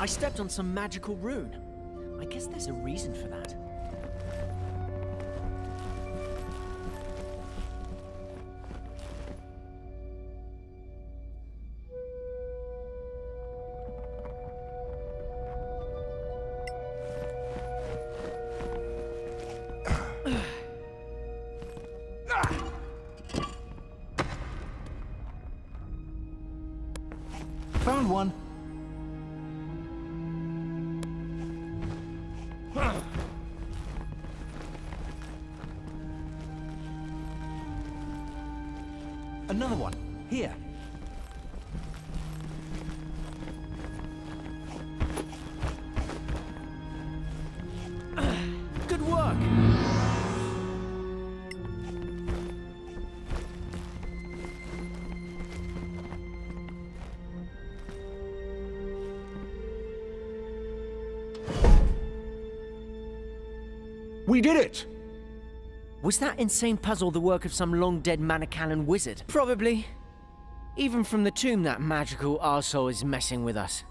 I stepped on some magical rune. I guess there's a reason for that. We did it! Was that insane puzzle the work of some long-dead Manacalon wizard? Probably. Even from the tomb, that magical arsehole is messing with us.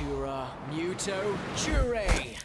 Natura Muto Jure!